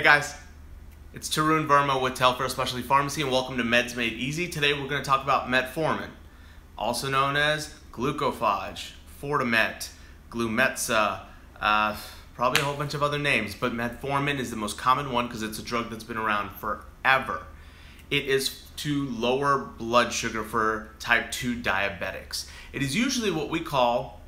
Hey guys, it's Tarun Verma with Telfair Specialty Pharmacy and welcome to Meds Made Easy. Today we're going to talk about metformin, also known as glucophage, Fortamet, Glumetza, uh, probably a whole bunch of other names, but metformin is the most common one because it's a drug that's been around forever. It is to lower blood sugar for type 2 diabetics. It is usually what we call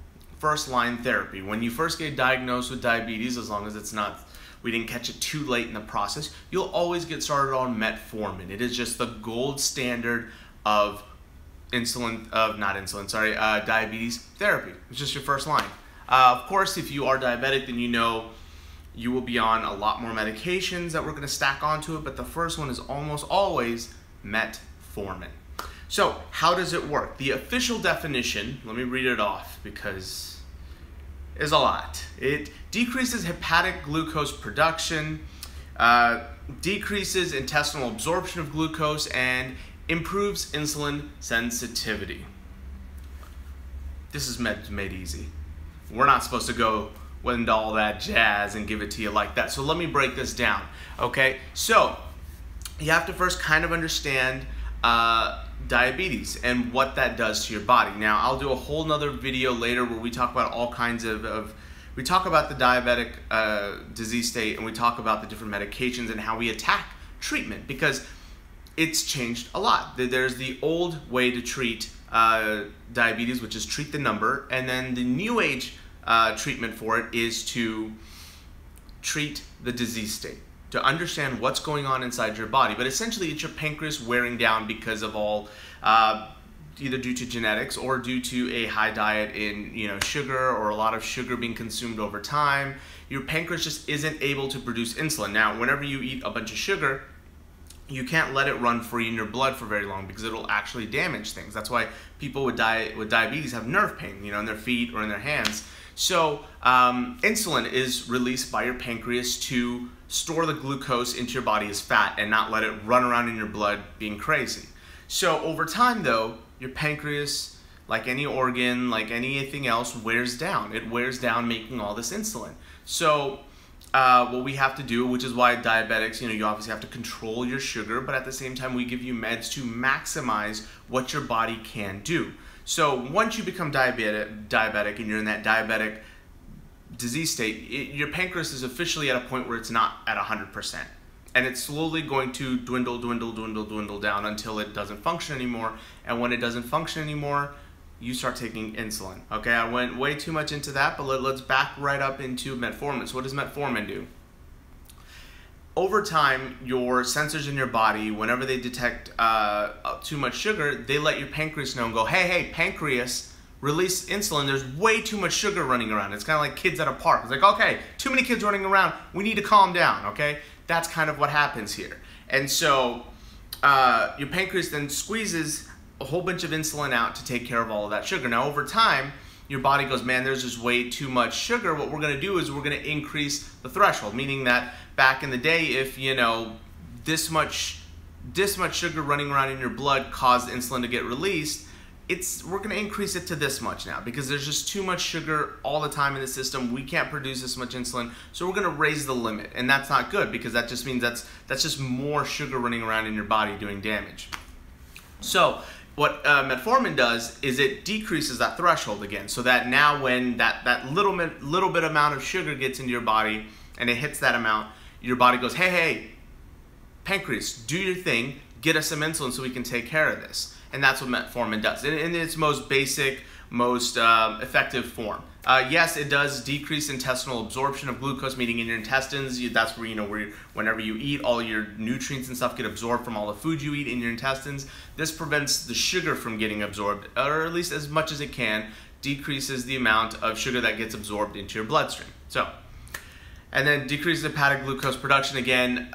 first line therapy. When you first get diagnosed with diabetes, as long as it's not we didn't catch it too late in the process, you'll always get started on metformin. It is just the gold standard of insulin, of not insulin, sorry, uh, diabetes therapy. It's just your first line. Uh, of course, if you are diabetic, then you know you will be on a lot more medications that we're going to stack onto it, but the first one is almost always metformin. So, how does it work? The official definition, let me read it off because is a lot. It decreases hepatic glucose production, uh, decreases intestinal absorption of glucose, and improves insulin sensitivity. This is made, made easy. We're not supposed to go into all that jazz and give it to you like that. So let me break this down, okay? So you have to first kind of understand uh, diabetes and what that does to your body. Now, I'll do a whole nother video later where we talk about all kinds of, of we talk about the diabetic uh, disease state and we talk about the different medications and how we attack treatment because it's changed a lot. There's the old way to treat uh, diabetes, which is treat the number, and then the new age uh, treatment for it is to treat the disease state to understand what's going on inside your body. But essentially, it's your pancreas wearing down because of all, uh, either due to genetics or due to a high diet in you know sugar or a lot of sugar being consumed over time. Your pancreas just isn't able to produce insulin. Now, whenever you eat a bunch of sugar, you can't let it run free in your blood for very long because it'll actually damage things. That's why people with, di with diabetes have nerve pain, you know, in their feet or in their hands. So um, insulin is released by your pancreas to store the glucose into your body as fat and not let it run around in your blood being crazy. So over time though, your pancreas, like any organ, like anything else, wears down. It wears down making all this insulin. So uh, what we have to do, which is why diabetics, you know, you obviously have to control your sugar, but at the same time, we give you meds to maximize what your body can do. So once you become diabetic, diabetic and you're in that diabetic disease state, it, your pancreas is officially at a point where it's not at 100%. And it's slowly going to dwindle, dwindle, dwindle, dwindle down until it doesn't function anymore. And when it doesn't function anymore, you start taking insulin. Okay, I went way too much into that, but let, us back right up into metformin. So what does metformin do? Over time, your sensors in your body, whenever they detect uh, too much sugar, they let your pancreas know and go, hey, hey, pancreas, release insulin. There's way too much sugar running around. It's kind of like kids at a park. It's like, okay, too many kids running around. We need to calm down, okay? That's kind of what happens here. And so uh, your pancreas then squeezes a whole bunch of insulin out to take care of all of that sugar. Now, over time, your body goes, man, there's just way too much sugar. What we're going to do is we're going to increase the threshold, meaning that back in the day, if, you know, this much this much sugar running around in your blood caused insulin to get released, it's we're going to increase it to this much now because there's just too much sugar all the time in the system. We can't produce this much insulin, so we're going to raise the limit, and that's not good because that just means that's that's just more sugar running around in your body doing damage. So what uh, metformin does is it decreases that threshold again, so that now when that that little bit little bit amount of sugar gets into your body and it hits that amount, your body goes, hey hey, pancreas, do your thing, get us some insulin so we can take care of this, and that's what metformin does in, in its most basic, most um, effective form. Uh, yes, it does decrease intestinal absorption of glucose, meaning in your intestines. You, that's where you know where whenever you eat, all your nutrients and stuff get absorbed from all the food you eat in your intestines. This prevents the sugar from getting absorbed, or at least as much as it can, decreases the amount of sugar that gets absorbed into your bloodstream. So, and then decreases hepatic glucose production again.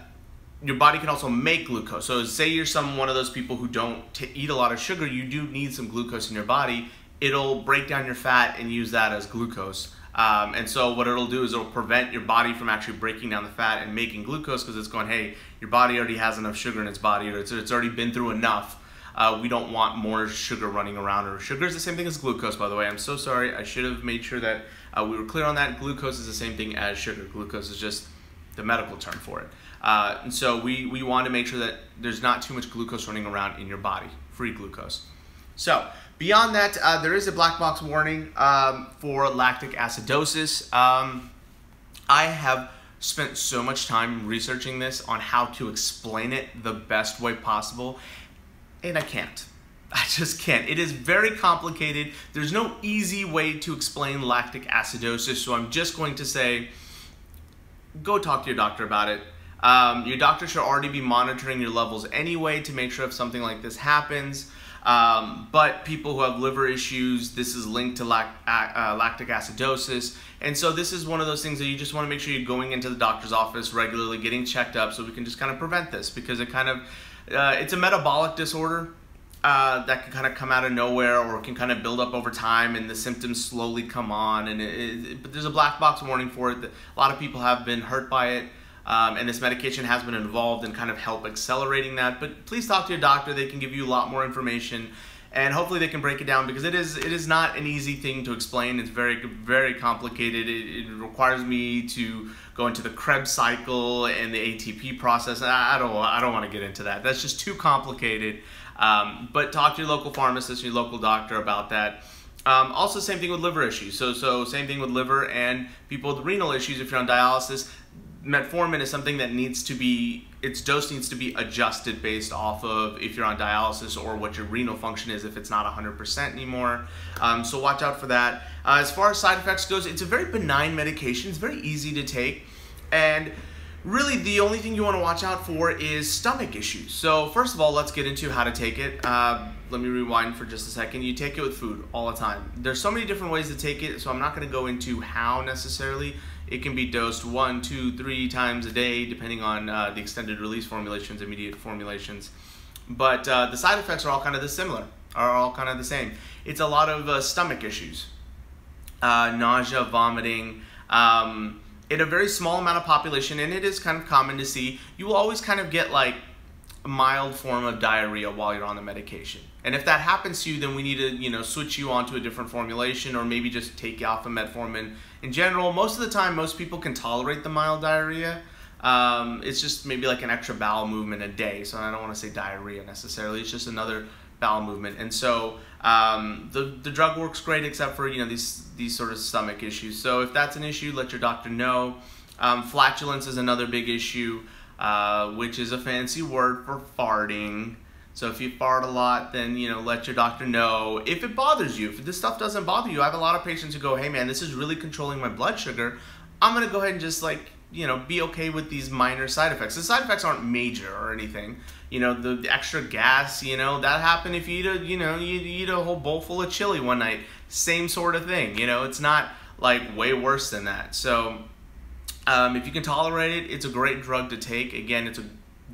Your body can also make glucose. So, say you're some one of those people who don't eat a lot of sugar, you do need some glucose in your body it'll break down your fat and use that as glucose. Um, and so what it'll do is it'll prevent your body from actually breaking down the fat and making glucose because it's going, hey, your body already has enough sugar in its body or it's, it's already been through enough. Uh, we don't want more sugar running around. Or sugar is the same thing as glucose, by the way. I'm so sorry. I should have made sure that uh, we were clear on that. Glucose is the same thing as sugar. Glucose is just the medical term for it. Uh, and so we, we want to make sure that there's not too much glucose running around in your body, free glucose. So beyond that, uh, there is a black box warning um, for lactic acidosis. Um, I have spent so much time researching this on how to explain it the best way possible, and I can't. I just can't. It is very complicated. There's no easy way to explain lactic acidosis, so I'm just going to say go talk to your doctor about it. Um, your doctor should already be monitoring your levels anyway to make sure if something like this happens. Um, but people who have liver issues, this is linked to uh, lactic acidosis. And so this is one of those things that you just want to make sure you're going into the doctor's office regularly, getting checked up so we can just kind of prevent this because it kind of, uh, it's a metabolic disorder. Uh, that can kind of come out of nowhere or can kind of build up over time and the symptoms slowly come on and it, it, but there's a black box warning for it that a lot of people have been hurt by it um, and this medication has been involved in kind of help accelerating that. But please talk to your doctor. They can give you a lot more information. And hopefully they can break it down because it is it is not an easy thing to explain. It's very very complicated. It, it requires me to go into the Krebs cycle and the ATP process. I don't I don't want to get into that. That's just too complicated. Um, but talk to your local pharmacist, your local doctor about that. Um, also, same thing with liver issues. So, so same thing with liver and people with renal issues. If you're on dialysis, metformin is something that needs to be its dose needs to be adjusted based off of if you're on dialysis or what your renal function is if it's not 100% anymore. Um, so watch out for that. Uh, as far as side effects goes, it's a very benign medication. It's very easy to take, and really the only thing you want to watch out for is stomach issues. So first of all, let's get into how to take it. Uh, let me rewind for just a second. You take it with food all the time. There's so many different ways to take it, so I'm not going to go into how necessarily. It can be dosed one, two, three times a day, depending on uh, the extended release formulations, immediate formulations. But uh, the side effects are all kind of the similar, are all kind of the same. It's a lot of uh, stomach issues, uh, nausea, vomiting, um, in a very small amount of population, and it is kind of common to see, you will always kind of get like a mild form of diarrhea while you're on the medication. And if that happens to you, then we need to, you know, switch you onto a different formulation or maybe just take you off of metformin. In general, most of the time, most people can tolerate the mild diarrhea. Um, it's just maybe like an extra bowel movement a day. So I don't want to say diarrhea necessarily. It's just another bowel movement. And so um, the, the drug works great except for, you know, these, these sort of stomach issues. So if that's an issue, let your doctor know. Um, flatulence is another big issue, uh, which is a fancy word for farting. So if you fart a lot, then, you know, let your doctor know. If it bothers you, if this stuff doesn't bother you, I have a lot of patients who go, hey man, this is really controlling my blood sugar. I'm going to go ahead and just like, you know, be okay with these minor side effects. The side effects aren't major or anything. You know, the, the extra gas, you know, that happened if you eat a, you know, you eat a whole bowl full of chili one night. Same sort of thing. You know, it's not like way worse than that. So um, if you can tolerate it, it's a great drug to take. Again, it's a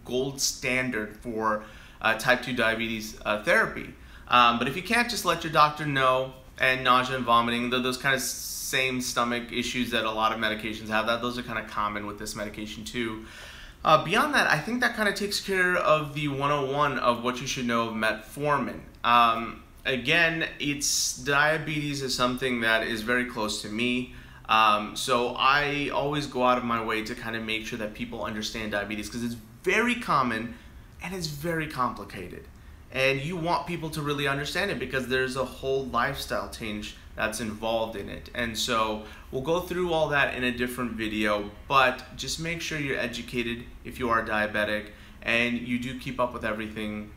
gold standard for uh, type 2 diabetes uh, therapy. Um, but if you can't, just let your doctor know. And nausea and vomiting, those kind of same stomach issues that a lot of medications have. That those are kind of common with this medication too. Uh, beyond that, I think that kind of takes care of the 101 of what you should know of metformin. Um, again, it's diabetes is something that is very close to me. Um, so I always go out of my way to kind of make sure that people understand diabetes because it's very common and it's very complicated. And you want people to really understand it because there's a whole lifestyle change that's involved in it. And so we'll go through all that in a different video, but just make sure you're educated if you are diabetic and you do keep up with everything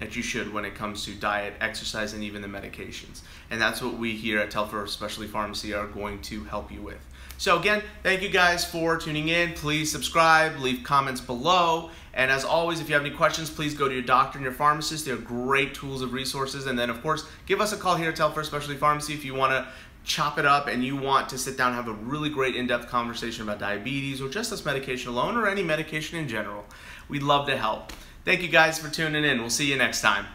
that you should when it comes to diet, exercise, and even the medications. And that's what we here at Telfair Specialty Pharmacy are going to help you with. So again, thank you guys for tuning in. Please subscribe, leave comments below, and as always, if you have any questions, please go to your doctor and your pharmacist. They're great tools of resources. And then, of course, give us a call here at Telfair Specialty Pharmacy if you want to chop it up and you want to sit down and have a really great in-depth conversation about diabetes or just this medication alone or any medication in general. We'd love to help. Thank you guys for tuning in. We'll see you next time.